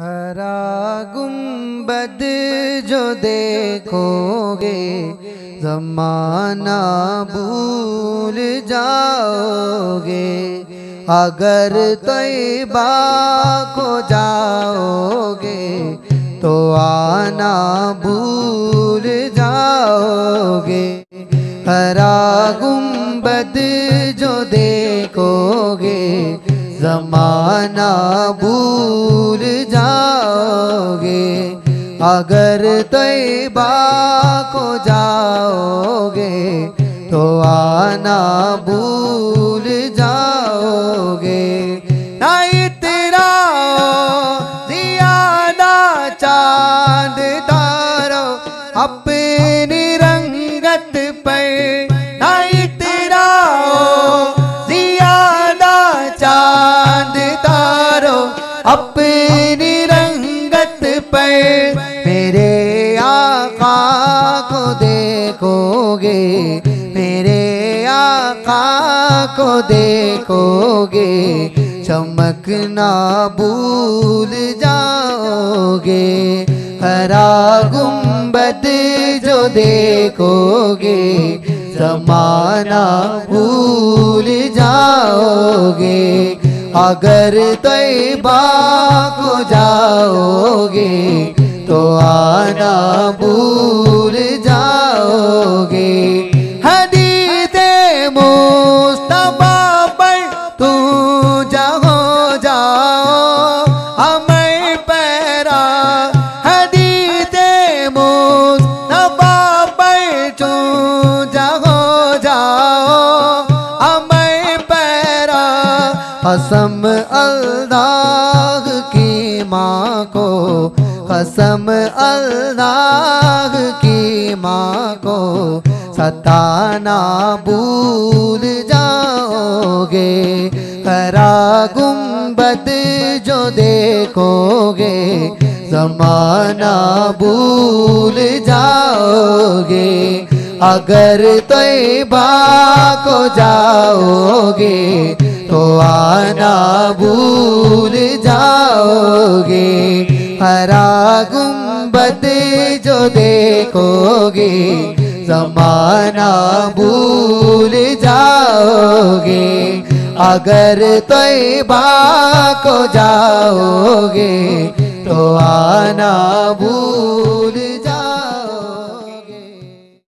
हरा गुंबद जो देखोगे, जमाना भूल जाओगे। अगर तैबा को जाओगे तो आना भूल जाओगे। हरा गुंबद जो देखोगे जमाना भूल जाओगे। अगर तैबा को जाओगे तो आना भूल जाओगे। नहीं तेरा जियादा चाँद तारो, अपनी अपनी रंगत पर मेरे आका को देखोगे, मेरे आका को देखोगे चमकना भूल जाओगे, हरा गुंबद जो देखोगे, जमाना भूल जाओगे अगर तैबा को जाओगे तो आना भूल कसम अल्लाह की माँ को कसम अल्लाह की माँ को, सताना भूल जाओगे करा गुंबद जो देखोगे, जमाना भूल जाओगे, अगर तैबा को जाओगे तो आना भूल जाओगे, हरा गुंबद जो देखोगे, जमाना भूल जाओगे। अगर तैबा को जाओगे तो आना भूल